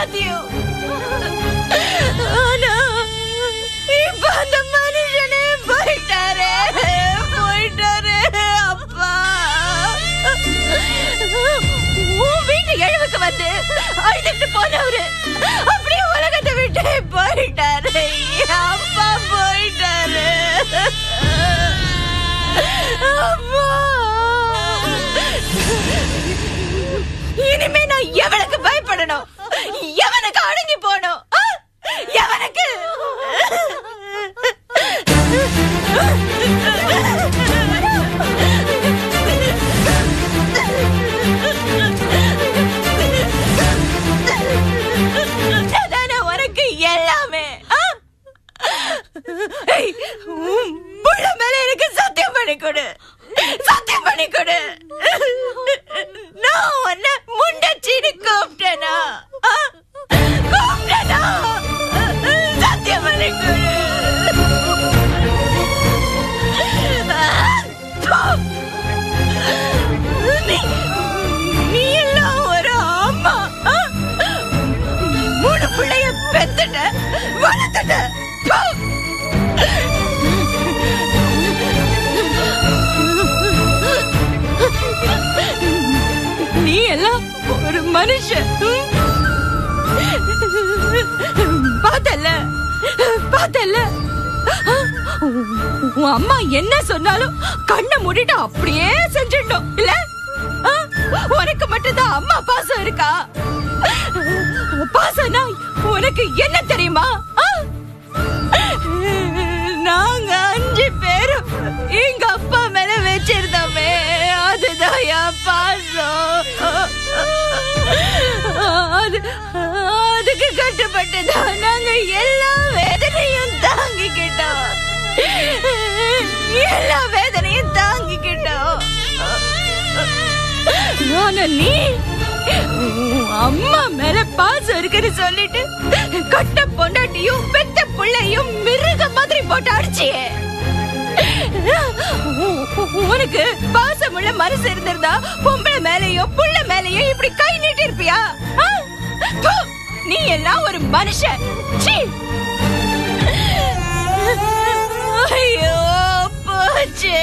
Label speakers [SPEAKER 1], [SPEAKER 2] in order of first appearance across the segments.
[SPEAKER 1] எல்லாத்தையும் ஆனா இப்ப அந்த மனுஷனே போயிட்டாரே போயிட்டாரே அப்பா. உன் வீட்டு எழுவுக்கு வந்து அழுதுட்டு போனவரு அப்படியே உலகத்தை விட்டு போயிட்டாரு. அப்பா போயிட்டாரு. அம்மா இனிமே நான் எவனுக்கு yeah. மனுஷன். பார்த்தல பார்த்தல உன் அம்மா என்ன சொன்னாலும் கண்ணை மூடிட்டு அப்படியே செஞ்சிடணும் இல்ல? உனக்கு மட்டும்தான் அம்மா பாசம் இருக்கா? பாசம்னா உனக்கு என்ன தெரியுமா? ஆ? நாங்க அஞ்சு பேரும் எங்க அப்பா மேல வச்சிருந்தோமே அதுதான் என் பாசம். அது அதுக்கு கட்டுப்பட்டுதான் நாங்க எல்லா வேதனையும் தாங்கிக்கிட்டோம். எல்லா வேதனையும் தாங்கிக்கிட்டோம். ஆனா நீ அம்மா மேல பாசம் இருக்குன்னு சொல்லிட்டு கட்ட பொண்டாட்டியும் பெத்த பிள்ளையும் மிருக மாதிரி போட்டு அடிச்சியே. உனக்கு பாசமுள்ள மனசு இருந்திருந்தா பொம்பளை மேலேயோ புள்ள மேலேயோ இப்படி கை நீட்டி இருப்பியா ஆ? நீ எல்லாம் ஒரு மனுஷன்? ஐயோ போச்சே.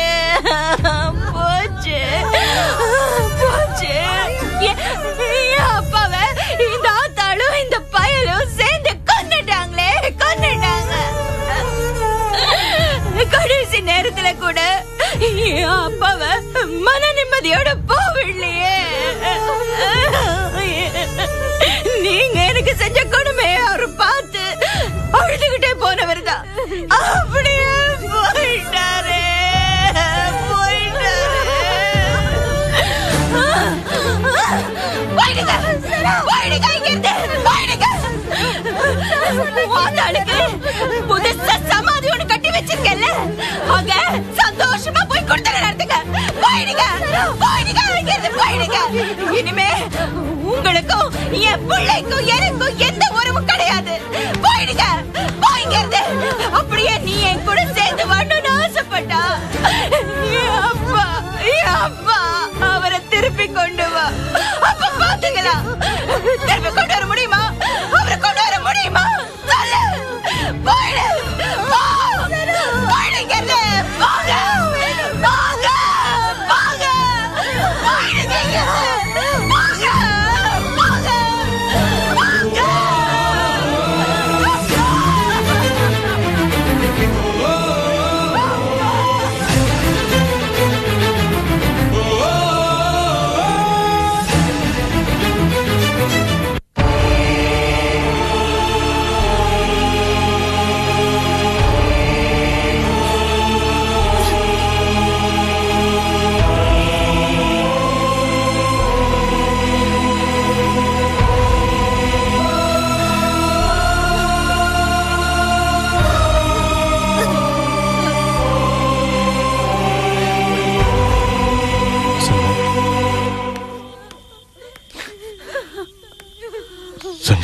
[SPEAKER 1] அப்பாவ மன நிம்மதியோட போவில்லையே நீங்க எனக்கு செஞ்ச கொடுமை அவரு பார்த்து அழுதுகிட்டே போனவர் தான் அப்படியே போயிட்டாரே போயிட்டாரு. போயிடுங்க போயிடுங்க இங்கிருந்து போயிடுங்க. சந்தோஷமா போய் கொடுத்துற நடத்துங்க. போயிடுங்க போயிடுங்க இங்கிருந்து போயிடுங்க இனிமே உங்களுக்கும் என் பிள்ளைக்கும் எனக்கும் எந்த உறவும் கிடையாது. போயிடுங்க போய்ங்கிறது அப்படியே நீ என் கூட சேர்ந்து வரணும்னு ஆசைப்பட்டா அப்பா அப்பா அவரை திருப்பி கொண்டு வா. அப்ப பாத்துக்கலாம்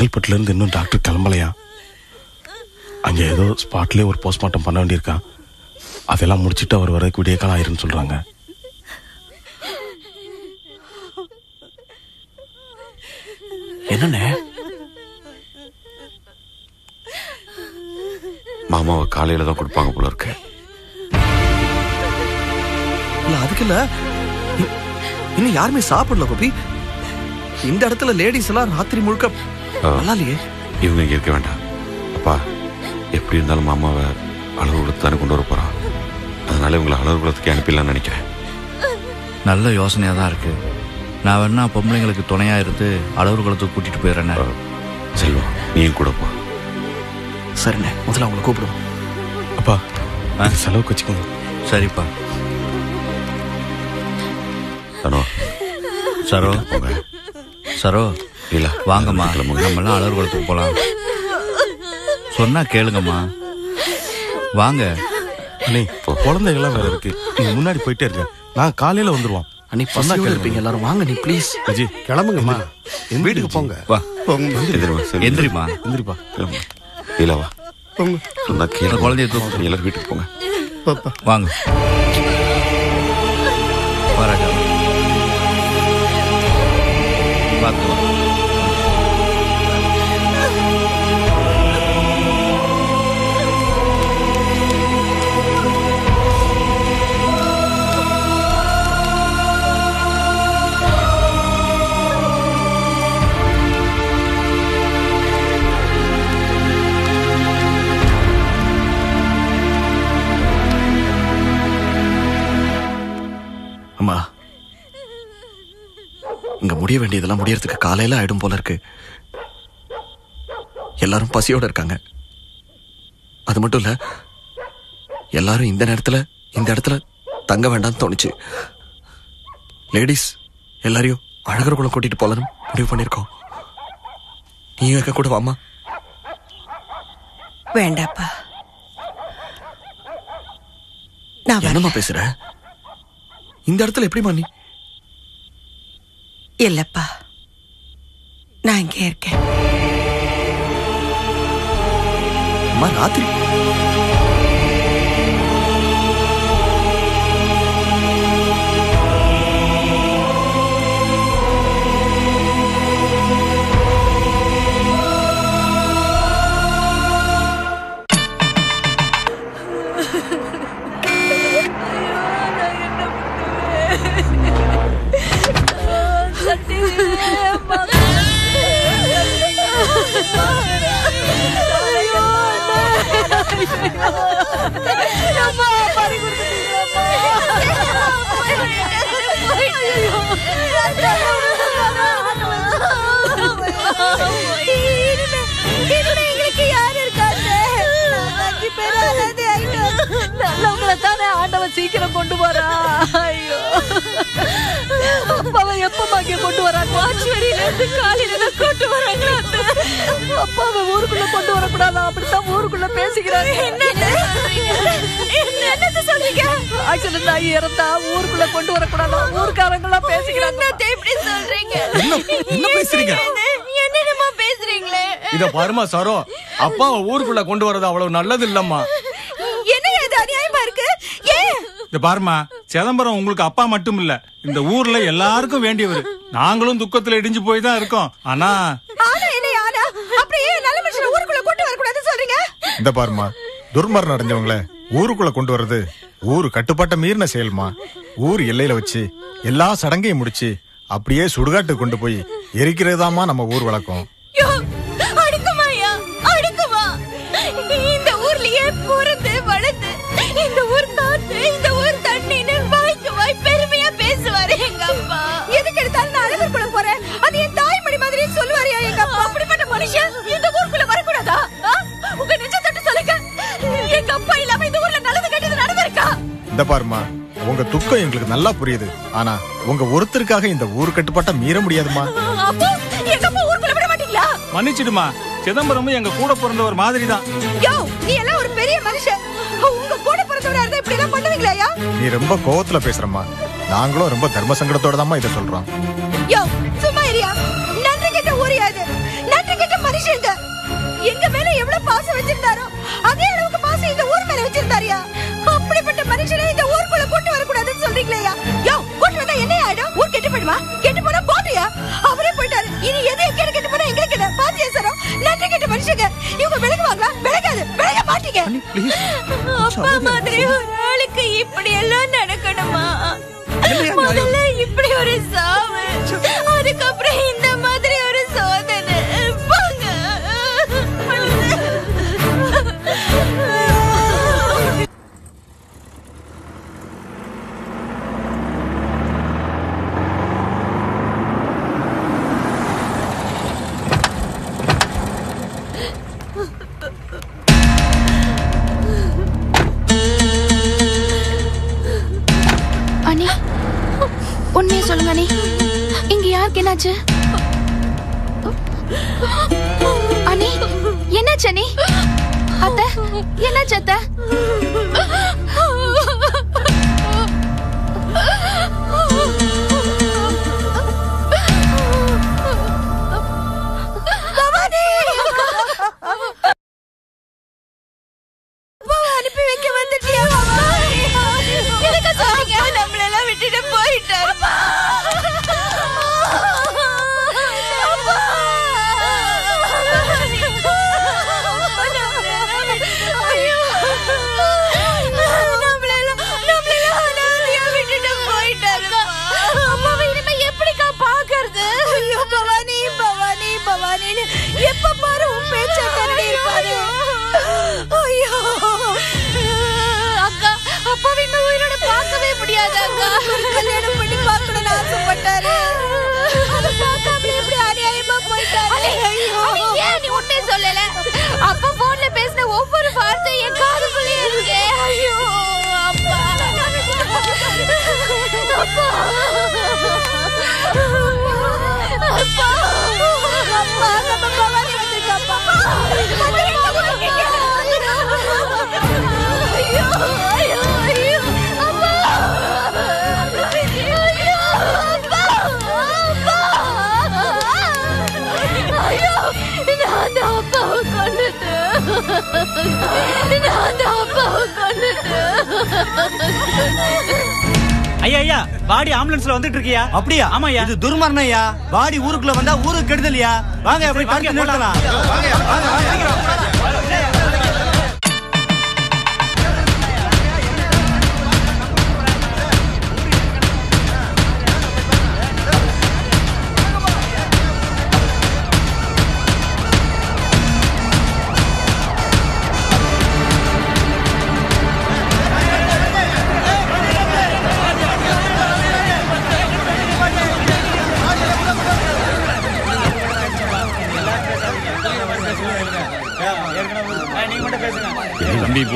[SPEAKER 2] செங்கல்பட்டுல இருந்து இன்னும் டாக்டர் கிளம்பலையா? அங்க ஏதோ ஸ்பாட்லயே ஒரு போஸ்ட்மார்ட்டம் பண்ண வேண்டியிருக்கான் அதெல்லாம் முடிச்சிட்டு அவர் வரதுக்கு விடிய காலம் ஆயிருன்னு சொல்றாங்க.
[SPEAKER 3] என்னண்ணே?
[SPEAKER 4] மாமாவை காலையில தான் கொடுப்பாங்க போல இருக்கு.
[SPEAKER 3] அதுக்கு இல்ல இன்னும் யாருமே சாப்பிடல கோபி. இந்த இடத்துல லேடிஸ் எல்லாம் ராத்திரி முழுக்க நல்லா இல்லையே
[SPEAKER 4] இவங்க இங்க இருக்க வேண்டாம். அப்பா எப்படி இருந்தாலும் மாமாவை அலுவலகத்துக்கு தானே கொண்டு வர போறான். அதனால இவங்களை அலுவலகத்துக்கு அனுப்பிடலாம்னு நினைக்கிறேன்.
[SPEAKER 5] நல்ல யோசனையாக தான் இருக்கு. நான் வேணா பொம்பளைங்களுக்கு துணையா இருந்து கூட்டிட்டு போயிடுறேன்
[SPEAKER 4] அஹ், செல்வம் நீயும் கூட போ.
[SPEAKER 3] சரிண்ணே முதல்ல அவங்களை கூப்பிடுவோம்.
[SPEAKER 2] அப்பா இது செலவுக்கு வச்சுக்கோங்க
[SPEAKER 5] சரிப்பா. சரோ.
[SPEAKER 4] போங்க.
[SPEAKER 5] சரோ.
[SPEAKER 4] இல்ல
[SPEAKER 5] வாங்கம்மா. நம்மளாம் அழகு குளத்துக்கு போலாம். சொன்னா கேளுங்கம்மா. வாங்க.
[SPEAKER 2] அண்ணே குழந்தைகள்லாம் வேற இருக்கு. நீங்க முன்னாடி போயிட்டே இருங்க. நான் காலையில வந்துருவோம்.
[SPEAKER 3] அன்னி பசங்க இருப்பீங்க. எல்லாரும் வாங்க நீ ப்ளீஸ்
[SPEAKER 2] அஜி
[SPEAKER 6] கிளம்புங்கம்மா.
[SPEAKER 2] எந்திரி
[SPEAKER 6] வீட்டுக்கு. போங்க.
[SPEAKER 5] வா.
[SPEAKER 4] எந்திரிமா, செல்வம்.
[SPEAKER 5] எந்திரிமா.
[SPEAKER 2] எந்திரிப்பா.
[SPEAKER 4] இல்ல வா.
[SPEAKER 6] போங்க.
[SPEAKER 4] சொன்னா கேளு.
[SPEAKER 5] இந்த குழந்தைய தூக்கு.
[SPEAKER 4] நீ எல்லாரும் வீட்டுக்கு போங்க.
[SPEAKER 5] வாங்க. வா
[SPEAKER 3] முடிய வேண்டியதெல்லாம் முடியறதுக்கு காலையில ஆயிடும் போல இருக்கு. எல்லாரும் பசியோட இருக்காங்க. அது மட்டும் இல்ல எல்லாரும் இந்த நேரத்துல இந்த இடத்துல தங்க வேண்டாம்னு தோணுச்சு. லேடிஸ் எல்லாரையும் அழகர் குளம் கூட்டிட்டு போலான்னு முடிவு பண்ணிருக்கோம். நீயும் எங்க கூட வாமா
[SPEAKER 7] வேண்டாப்பா. நான் வரல.
[SPEAKER 3] என்னம்மா பேசுற? இந்த இடத்துல எப்படிமா நீ?
[SPEAKER 7] இல்லப்பா. நான் இங்கே இருக்கேன்.
[SPEAKER 3] அம்மா ராத்திரி.
[SPEAKER 1] நல்லவங்களை தானே ஆண்டவன் சீக்கிரம் கொண்டு போறா ஐயோ. கொண்டு வாச்சுவரியில இருந்து காலையில கொண்டு வராங்களா அப்பாவை ஊருக்குள்ள கொண்டு வரக்கூடாதா? அப்படித்தான் ஊருக்குள்ள பேசிக்கிறாங்க. என்னது? சொல்றீங்க? ஆக்சிடென்ட் ஆகி இறந்தா ஊருக்குள்ள கொண்டு வரக்கூடாதா? ஊருக்காரங்க எல்லாம் பேசிக்கிறாங்க எப்படி சொல்றீங்க?
[SPEAKER 2] என்ன பேசுறீங்க?
[SPEAKER 1] என்னென்னமா பேசுறீங்களே?
[SPEAKER 8] இத பாருமா சரோ. அப்பாவை ஊருக்குள்ள கொண்டு வரது அவ்வளவு நல்லது இல்லம்மா.
[SPEAKER 1] என்ன இது அநியாயமா இருக்கு? ஏன்?
[SPEAKER 8] இத பாருமா சிதம்பரம் உங்களுக்கு அப்பா மட்டும் இல்ல இந்த ஊர்ல எல்லாருக்கும் வேண்டியவர். நாங்களும் துக்கத்துல இடிஞ்சு போய் தான் இருக்கோம். ஆனா
[SPEAKER 6] இந்த பாருமா துர்மரணம் அடைஞ்சவங்கள ஊருக்குள்ள கொண்டு வர்றது ஊரு கட்டுப்பாட்ட மீறின செயல்மா? ஊர் எல்லையில வச்சு எல்லா சடங்கையும் முடிச்சு அப்படியே சுடுகாட்டு கொண்டு போய் எரிக்கிறதாமா நம்ம ஊர் வழக்கம்.
[SPEAKER 1] மனுஷன் இந்த ஊருக்குள்ள வரக்கூடாதா? உங்க நெஞ்ச தட்டு சொல்லுங்க எங்க அப்பா இல்லாம இந்த ஊர்ல நல்லது கெட்டது நடந்திருக்கா?
[SPEAKER 6] இந்த பாருமா உங்க துக்கம் எங்களுக்கு நல்லா புரியுது. ஆனா உங்க ஒருத்தருக்காக இந்த ஊர் கட்டுப்பாட்ட மீற முடியாதுமா
[SPEAKER 1] அப்போ எங்க அப்பா ஊருக்குள்ள விட மாட்டீங்களா?
[SPEAKER 8] மன்னிச்சிடுமா. சிதம்பரமும் எங்க கூட பிறந்தவர் மாதிரி தான்
[SPEAKER 1] யோ நீ எல்லாம் ஒரு பெரிய மனுஷன். உங்க கூட பிறந்தவரா இருந்தா இப்படி எல்லாம் பண்ணுவீங்களா
[SPEAKER 6] நீ ரொம்ப கோவத்துல பேசுறம்மா. நாங்களும் ரொம்ப தர்ம சங்கடத்தோட தாம்மா இதை சொல்றோம்.
[SPEAKER 1] யோ
[SPEAKER 7] எங்க மேல எவ்வளவு பாசம் வச்சிருந்தாரோ அதே அளவுக்கு பாசம் இந்த ஊர் மேல வச்சிருந்தாரியா? அப்படிப்பட்ட மனுஷனை இந்த ஊருக்குள்ள கூட்டு வரக்கூடாதுன்னு சொல்றீங்களேயா? யோ கூட்டு வந்தா என்ன ஆயிடும்? ஊர் கெட்டு போயிடுமா? கெட்டு போனா போட்டியா அவரே போயிட்டாரு. இனி எது எங்க கெட்டு போனா எங்களுக்கு என்ன? பாத்தியா சாரோ நன்றி கெட்ட மனுஷங்க. இவங்க விலகுவாங்களா? விலகாது. விலக மாட்டீங்க.
[SPEAKER 9] அப்பா மாதிரி ஒரு ஆளுக்கு இப்படி எல்லாம் நடக்கணுமா முதல்ல இப்படி ஒரு சாவு. அதுக்கப்புறம் இந்த மாதிரி ஒரு சோதனை.
[SPEAKER 1] என்னாச்சு? அண்ணி என்னாச்சு அண்ணி? அத்த என்னாச்சு அத்தை? பார்க்கவே முடியாது அக்கா.
[SPEAKER 7] கல்யாணம் பண்ணி பார்க்கணும்னு ஆசைப்பட்டாரு.
[SPEAKER 1] சொல்லல? அப்பா போன்ல பேசின ஒவ்வொரு வார்த்தை என் காதுக்குள்ளே இருக்கே. ஐயோ அப்பா. அப்பா. அப்பா.
[SPEAKER 7] அப்பா நம்ம பவானி வந்திருக்காப்பா
[SPEAKER 1] நான் தான் அப்பாவை கொண்டுட்டேன்
[SPEAKER 10] ஐயா ஐயா பாடி ஆம்புலன்ஸ்ல வந்துட்டு இருக்கியா? அப்படியா? ஆமாயா இது துர்மரணம் ஐயா. பாடி ஊருக்குள்ள வந்தா ஊருக்கு கெடுதலையா வாங்க அப்படி பார்த்து நிறுத்தலாம்.
[SPEAKER 8] தம்பி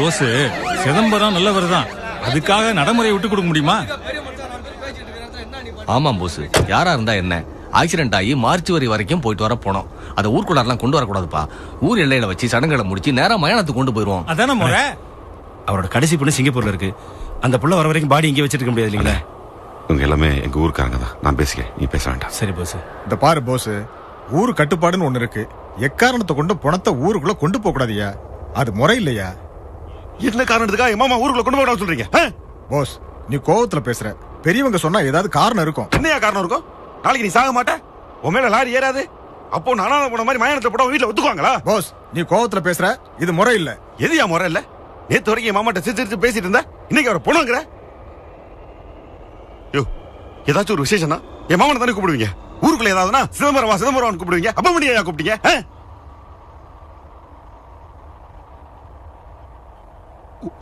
[SPEAKER 8] போஸ் சிதம்பரம் நல்லவர் தான். அதுக்காக நடைமுறையை விட்டு கொடுக்க முடியுமா?
[SPEAKER 11] ஆமாம் போஸ் யாரா இருந்தா என்ன? ஆக்சிடென்ட் ஆகி மார்ச் வரி வரைக்கும் போயிட்டு வர போனோம். அதை ஊருக்குள்ளாரெல்லாம் கொண்டு வரக்கூடாதுப்பா. ஊர் எல்லையில வச்சு சடங்குகளை முடிச்சு நேரா மயானத்துக்கு கொண்டு போயிருவோம்.
[SPEAKER 8] அதானே முறை?
[SPEAKER 10] அவரோட கடைசி பொண்ணு சிங்கப்பூர்ல இருக்கு. அந்த புள்ள வர வரைக்கும் பாடி இங்கே வச்சிட்டு இருக்க முடியாது இல்லைங்களா?
[SPEAKER 4] இவங்க எல்லாமே எங்க ஊருக்காரங்க தான். நான் பேசிக்கிறேன் நீ பேச வேண்டாம்.
[SPEAKER 10] சரி போஸ்
[SPEAKER 6] இந்த பாரு போஸ் ஊரு கட்டுப்பாடுன்னு ஒண்ணு இருக்கு. எக்காரணத்தை கொண்டு பணத்தை ஊருக்குள்ள கொண்டு போக கூடாதியா அது முறை இல்லையா?
[SPEAKER 4] என்ன காரணத்துக்காக என் மாமா ஊருக்குள்ள கொண்டு போக சொல்றீங்க?
[SPEAKER 6] போஸ் நீ கோவத்துல பேசுற. பெரியவங்க சொன்னா ஏதாவது காரணம் இருக்கும்.
[SPEAKER 4] என்னையா காரணம் இருக்கும்? நாளைக்கு நீ சாக மாட்ட? உன் மேல லாரி ஏறாது? அப்போ நானா போன மாதிரி மயானத்தை போட வீட்டுல ஒத்துக்குவாங்களா?
[SPEAKER 6] போஸ் நீ கோவத்துல பேசுற. இது முறை இல்ல.
[SPEAKER 4] எதுயா முறை இல்ல? நேத்து வரைக்கும் என் மாமாட்ட சிரிச்சு சிரிச்சு பேசிட்டு இருந்தா. இன்னைக்கு அவரை பொண்ணுங்கிற. யோ ஏதாச்சும் ஒரு விசேஷம்னா என் மாமனை தானே கூப்பிடுவீங்க? ஊருக்குள்ள ஏதாவதுனா சிதம்பரம் சிதம்பரம் கூப்பிடுவீங்க. அப்ப முடியா கூப்பிட்டீங்க?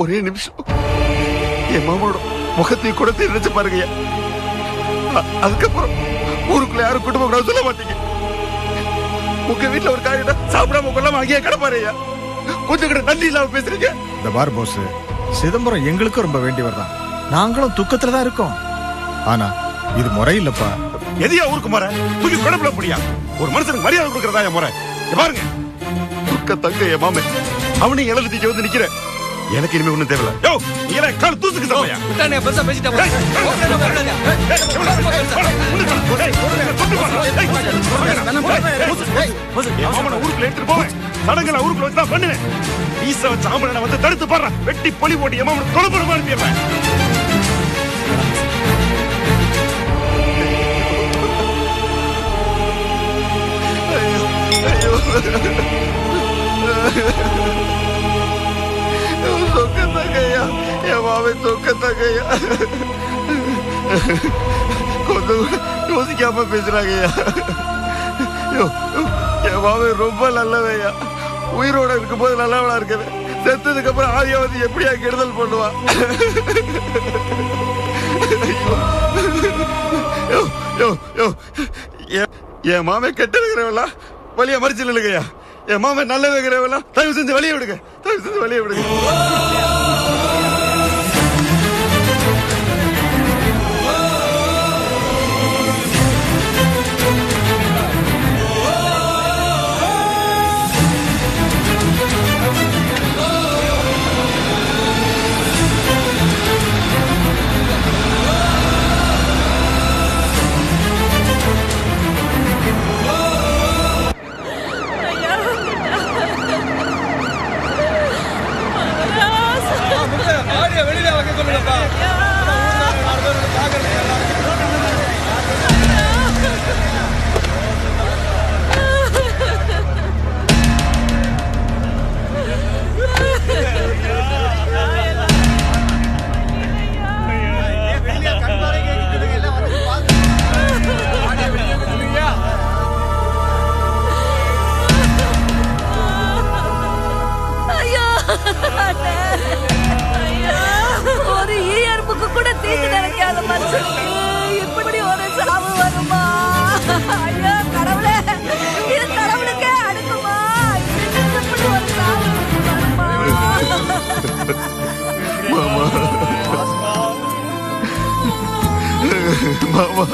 [SPEAKER 4] ஒரே நிமிஷம். என் மாமனோட முகத்தையும் கூட நினைச்சு பாருங்க அதுக்கப்புறம் ஊருக்குள்ள யாரும் குடும்பம் கூட சொல்ல மாட்டீங்க. உங்க வீட்டுல ஒரு காரியம் சாப்பிடாம கொள்ளாம அங்கேயே கிடப்பாரு ஐயா. கொஞ்சம் கூட நன்றி இல்லாம பேசுறீங்க.
[SPEAKER 6] இந்த பாரு போஸ் சிதம்பரம் எங்களுக்கும் ரொம்ப வேண்டியவர் தான். நாங்களும் துக்கத்துல தான் இருக்கோம். ஆனா இது முறை இல்லப்பா.
[SPEAKER 4] எதையா ஊருக்கு முறை? தூக்கி குழப்பிட முடியா ஒரு மனுஷனுக்கு மரியாதை கொடுக்கறதா என் முறை? பாருங்க. துக்க தங்க என் மாமே அவனையும் எழுதிட்டு வந்து நிக்கிறேன். எனக்கு இனிமே ஒண்ணும் தேவையில்ல யோ நீ எல்லாம் கால் தூசுக்கு சமையா
[SPEAKER 12] விட்டானே பெருசா பேசிட்டேன்
[SPEAKER 4] ஊருக்குள்ள எடுத்துட்டு போவேன் சடங்குல ஊருக்குள்ள வச்சு தான் பண்ணுவேன் வீச வச்ச ஆம்பளை நான் வந்து தடுத்து பாடுறேன் வெட்டி பொலி போட்டு என் மாமனை பண்ண அனுப்பிடுறேன் சொக்கத்தகையா என் மாமன் சொக்கத்தகையா கொஞ்சம் கூட யோசிக்காம பேசுறாங்கய்யா. என் மாமன் ரொம்ப நல்லவையா உயிரோட இருக்கும்போது நல்லவளா இருக்குது செத்ததுக்கு அப்புறம் ஆதியாவது எப்படியா கெடுதல் பண்ணுவா? யோ, யோ, யோ, என்- என் மாமன் கெட்ட வழியா மறிச்சு நில்லுங்கய்யா. என் மாமன் நல்ல வைக்கிறவெல்லாம் தயவு செஞ்சு வெளியே விடுங்க. தயவு செஞ்சு வெளியே விடுங்க.
[SPEAKER 12] மனுஷனுக்கு இப்படி ஒரு
[SPEAKER 7] சாவு வருமா? ஐயோ கடவுளே இது கடவுளுக்கே அடுக்குமா? இப்படி ஒரு சாவு மாமா. மாமா.